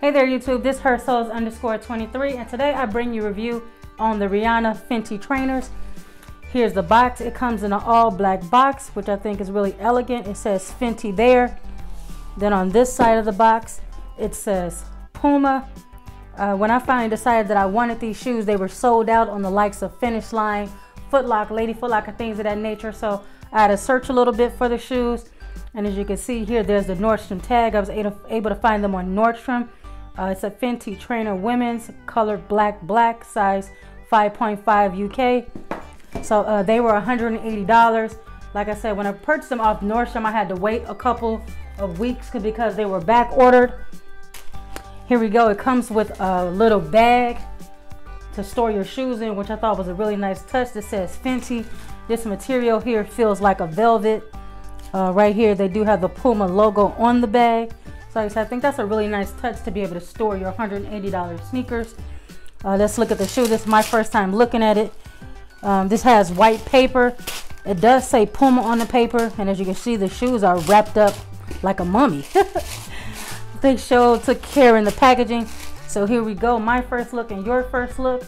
Hey there YouTube, this HerSoles underscore 23 and today I bring you a review on the Rihanna Fenty trainers. Here's the box. It comes in an all black box, which I think is really elegant. It says Fenty there. Then on this side of the box, it says Puma. Uh, when I finally decided that I wanted these shoes, they were sold out on the likes of Finish Line, Footlock, Lady Footlock, and things of that nature. So I had to search a little bit for the shoes. And as you can see here, there's the Nordstrom tag. I was able to find them on Nordstrom. Uh, it's a Fenty Trainer Women's color black black size 5.5 UK. So uh, they were $180. Like I said, when I purchased them off Nordstrom, I had to wait a couple of weeks because they were back ordered. Here we go. It comes with a little bag to store your shoes in, which I thought was a really nice touch. This says Fenty. This material here feels like a velvet. Uh, right here, they do have the Puma logo on the bag. So I think that's a really nice touch to be able to store your $180 sneakers. Uh, let's look at the shoe. This is my first time looking at it. Um, this has white paper. It does say Puma on the paper. And as you can see, the shoes are wrapped up like a mummy. they show took care in the packaging. So here we go. My first look and your first look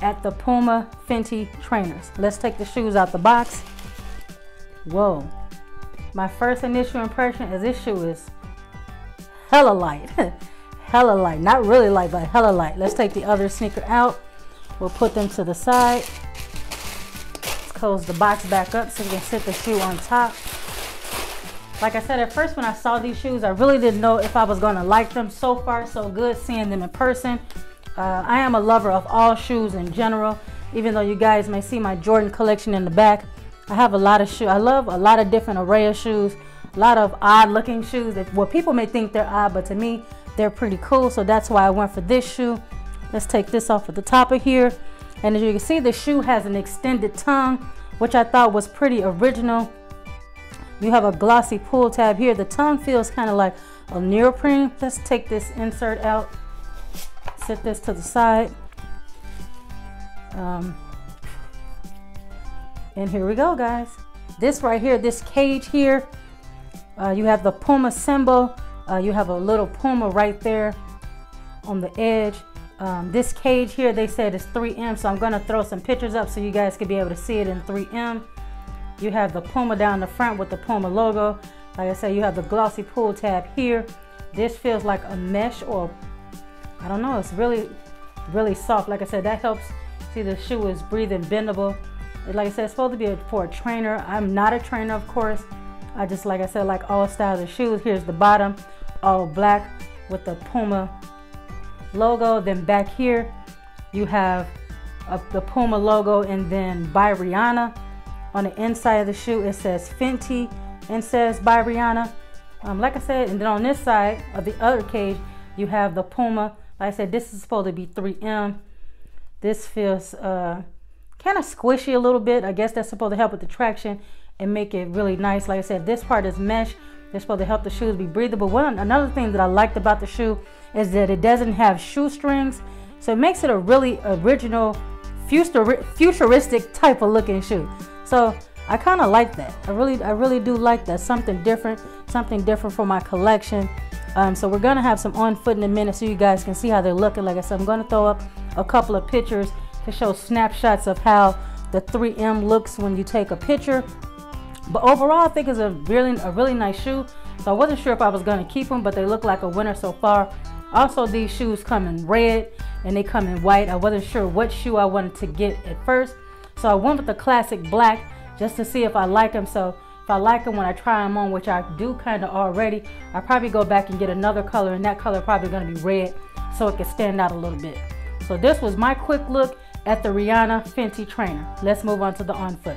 at the Puma Fenty trainers. Let's take the shoes out the box. Whoa. My first initial impression is this shoe is hella light. hella light. Not really light, but hella light. Let's take the other sneaker out. We'll put them to the side. Let's close the box back up so we can sit the shoe on top. Like I said, at first when I saw these shoes, I really didn't know if I was going to like them. So far, so good seeing them in person. Uh, I am a lover of all shoes in general, even though you guys may see my Jordan collection in the back. I have a lot of shoes. I love a lot of different array of shoes a lot of odd looking shoes. That well people may think they're odd but to me they're pretty cool. So that's why I went for this shoe. Let's take this off at the top of here. And as you can see the shoe has an extended tongue which I thought was pretty original. You have a glossy pull tab here. The tongue feels kind of like a neoprene. Let's take this insert out. Set this to the side. Um, and here we go guys. This right here this cage here uh, you have the Puma symbol. Uh, you have a little Puma right there on the edge. Um, this cage here, they said is 3M, so I'm gonna throw some pictures up so you guys can be able to see it in 3M. You have the Puma down the front with the Puma logo. Like I said, you have the glossy pull tab here. This feels like a mesh or, I don't know, it's really, really soft. Like I said, that helps. See the shoe is breathing bendable. Like I said, it's supposed to be for a trainer. I'm not a trainer, of course. I just, like I said, like all styles of shoes. Here's the bottom, all black with the Puma logo. Then back here, you have a, the Puma logo and then by Rihanna. On the inside of the shoe, it says Fenty and says by Rihanna. Um, like I said, and then on this side of the other cage, you have the Puma. Like I said, this is supposed to be 3M. This feels uh, kind of squishy a little bit. I guess that's supposed to help with the traction and make it really nice. Like I said, this part is mesh. They're supposed to help the shoes be breathable. One another thing that I liked about the shoe is that it doesn't have shoestrings, so it makes it a really original, futuristic type of looking shoe. So I kind of like that. I really, I really do like that. Something different, something different for my collection. Um, so we're gonna have some on foot in a minute so you guys can see how they're looking. Like I said, I'm gonna throw up a couple of pictures to show snapshots of how the 3M looks when you take a picture but overall, I think it's a really, a really nice shoe. So I wasn't sure if I was going to keep them, but they look like a winner so far. Also, these shoes come in red and they come in white. I wasn't sure what shoe I wanted to get at first. So I went with the classic black just to see if I like them. So if I like them when I try them on, which I do kind of already, I probably go back and get another color and that color probably going to be red so it can stand out a little bit. So this was my quick look at the Rihanna Fenty trainer. Let's move on to the on foot.